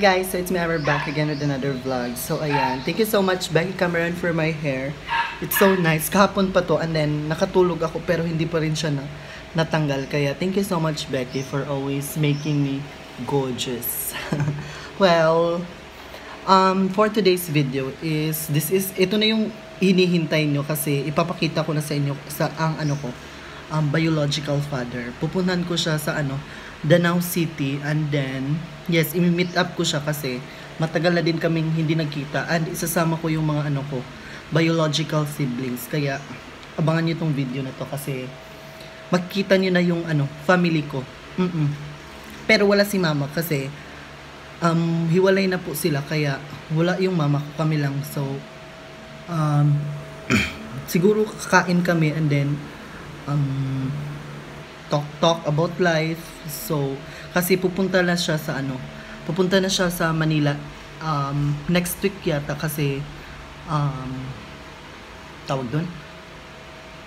Guys, so it's me, we're back again with another vlog. So, ayan. Thank you so much, Becky Cameron, for my hair. It's so nice. Kahapon pa to, and then nakatulog ako, pero hindi pa rin siya na, natanggal. Kaya, thank you so much, Becky, for always making me gorgeous. well, um, for today's video is, this is, ito na yung hinihintay nyo kasi ipapakita ko na sa inyo sa ang ano ko, um, biological father. Pupuntahan ko siya sa ano, Danau City and then yes, imi-meet up ko siya kasi matagal na din kaming hindi nagkita and isasama ko yung mga ano ko, biological siblings. Kaya abangan niyo tong video na to kasi makikita niyo na yung ano, family ko. Mm-mm. Pero wala si mama kasi um, hiwalay na po sila kaya wala yung mama ko kami lang. So um, siguro kakain kami and then um, talk talk about life. So, kasi pupunta na siya sa ano, pupunta na siya sa Manila um, next week yata kasi um, tawag doon.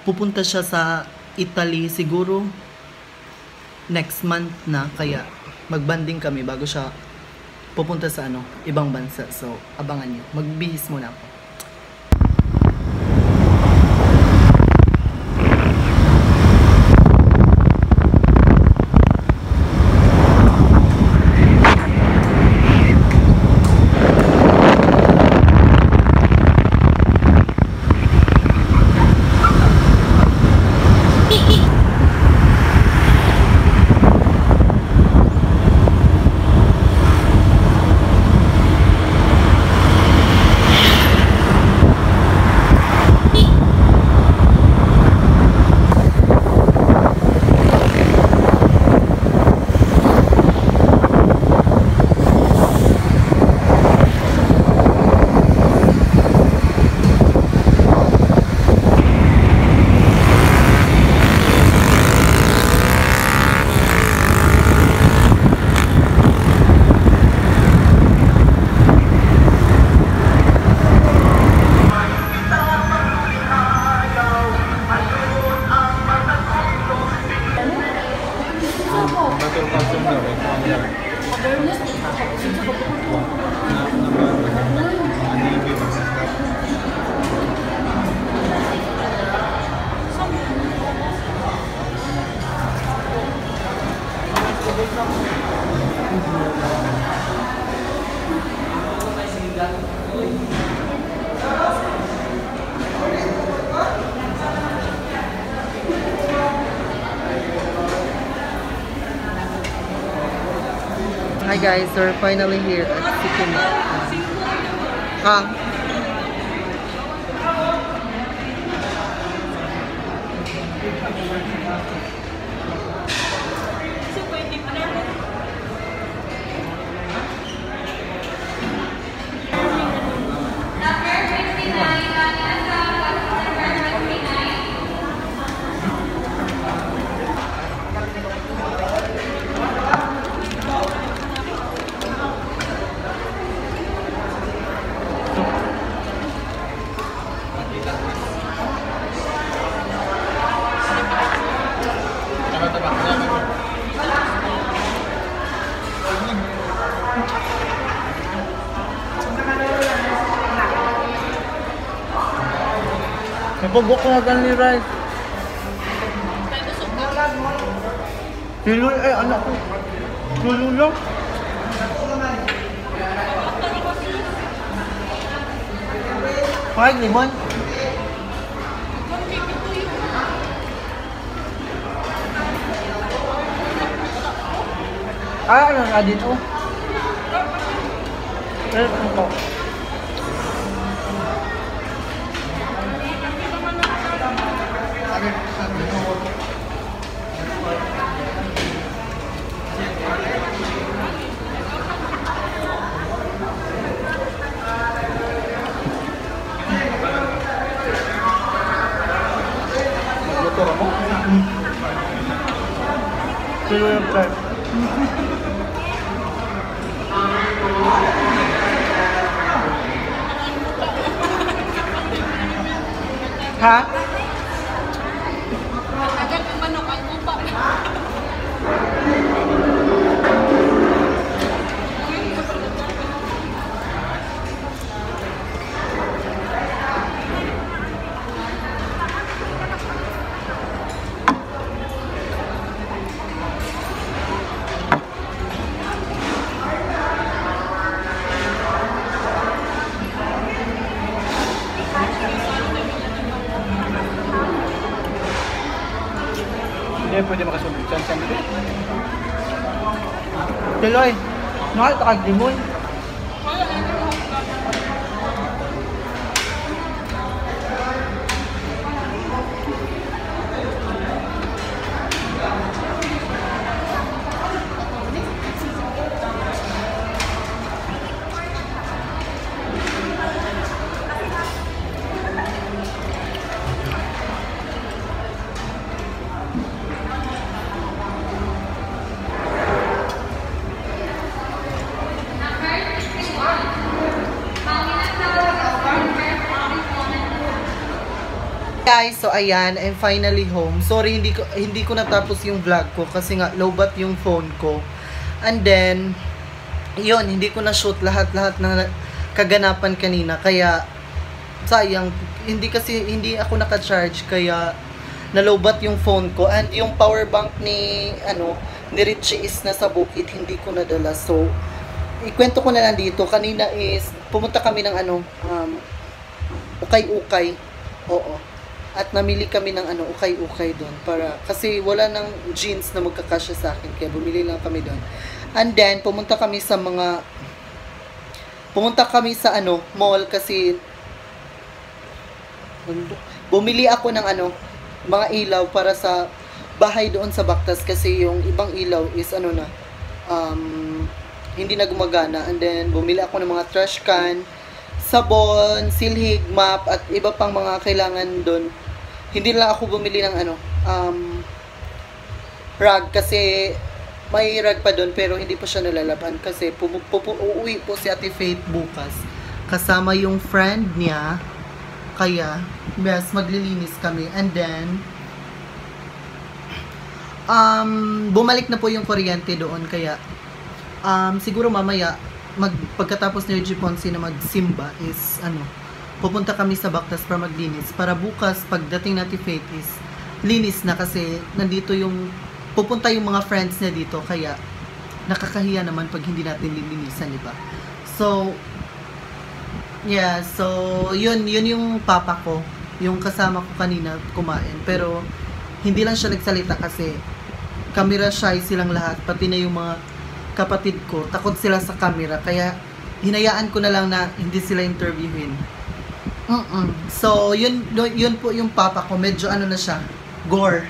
Pupunta siya sa Italy siguro next month na kaya magbanding kami bago siya pupunta sa ano, ibang bansa. So, abangan niyo. Magbihis muna ako. Hee hee! Hi guys, we're finally here at Sikkim. Ah, Napagok ko nga ni Rice. Siloy, ay anak ko. Siloy lang. Ay, limon. Ay, ano nga dito? Eh, ano? Były tak. Hả? Pwede makasunod. Saan saan dito? Tuloy. Nakatakag limon. Guys, so ayan, I'm finally home. Sorry, hindi ko hindi ko natapos yung vlog ko kasi nga lowbat yung phone ko. And then, yun, hindi ko na-shoot lahat-lahat ng kaganapan kanina. Kaya, sayang, hindi kasi, hindi ako naka-charge. Kaya, nalowbat yung phone ko. And yung power bank ni, ano, ni Richie is nasa bukid. Hindi ko nadala. So, ikwento ko na lang dito. Kanina is, pumunta kami ng ano, um, ukay-ukay. Oo. At namili kami ng ano, ukay-ukay doon para kasi wala nang jeans na magkakasya sa akin kaya bumili lang kami doon. And then pumunta kami sa mga pumunta kami sa ano, mall kasi bumili ako ng ano, mga ilaw para sa bahay doon sa Bactas kasi yung ibang ilaw is ano na um, hindi na gumagana and then bumili ako ng mga trash can sabon, silhig, map, at iba pang mga kailangan doon. Hindi lang ako bumili ng ano, um, rag kasi may rag pa doon pero hindi pa siya nalalaban kasi pupu, uuwi po si Ate Faith bukas. Kasama yung friend niya kaya yes maglilinis kami. And then um bumalik na po yung kuryente doon kaya um siguro mamaya mag pagkatapos ni Reggie Ponce na magsimba is ano pupunta kami sa Bactas para maglinis. Para bukas pagdating natin Faith is linis na kasi nandito yung pupunta yung mga friends niya dito. Kaya nakakahiya naman pag hindi natin lilinisan, di ba? So yeah, so yun yun yung papa ko, yung kasama ko kanina kumain. Pero hindi lang siya nagsalita kasi camera shy silang lahat pati na yung mga kapatid ko. Takot sila sa camera. Kaya hinayaan ko na lang na hindi sila interviewin Mm-mm. So, yun, yun po yung papa ko. Medyo ano na siya, gore.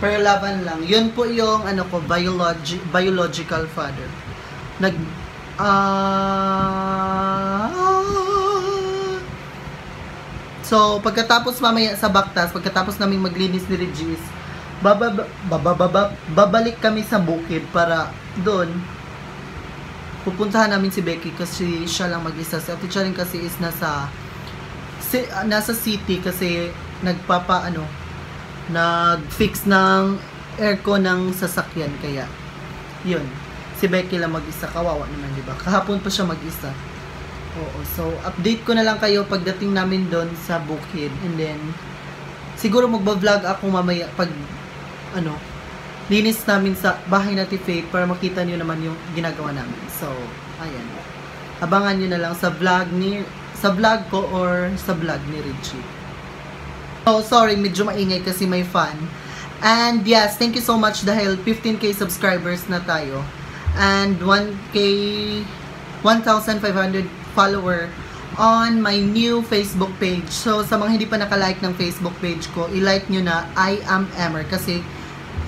Pero laban lang. Yun po yung ano ko, biologi- biological father. Nag, ah So, pagkatapos mamaya sa Baktas, pagkatapos namin maglinis ni Regis, bababa, bababa, babalik kami sa bukid para doon pupuntahan namin si Becky kasi siya lang mag-isa. Si Ate Charing kasi is nasa si, ah, nasa city kasi nagpapa ano nag-fix ng aircon ng sasakyan. Kaya yun. Si Becky lang mag-isa. Kawawa naman di ba? Kahapon pa siya mag-isa. Oo so update ko na lang kayo pagdating namin doon sa bukid. And then siguro magba-vlog ako mamaya pag ano linis namin sa bahay natin Faith para makita niyo naman yung ginagawa namin. So, ayan. Abangan niyo na lang sa vlog ni sa vlog ko or sa vlog ni Richie. Oh, sorry, medyo maingay kasi may fan. And yes, thank you so much dahil 15k subscribers na tayo. And 1k 1,500 follower on my new Facebook page. So, sa mga hindi pa nakalike ng Facebook page ko, i-like nyo na I am Emmer kasi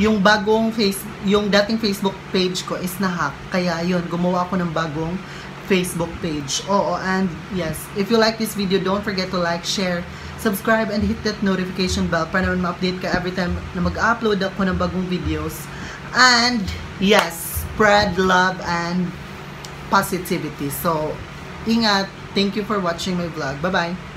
yung bagong face yung dating Facebook page ko is na-hack. Kaya yun, gumawa ako ng bagong Facebook page. Oo, and yes, if you like this video, don't forget to like, share, subscribe, and hit that notification bell para naman ma-update ka every time na mag-upload ako ng bagong videos. And yes, spread love and positivity. So, ingat. Thank you for watching my vlog. Bye-bye.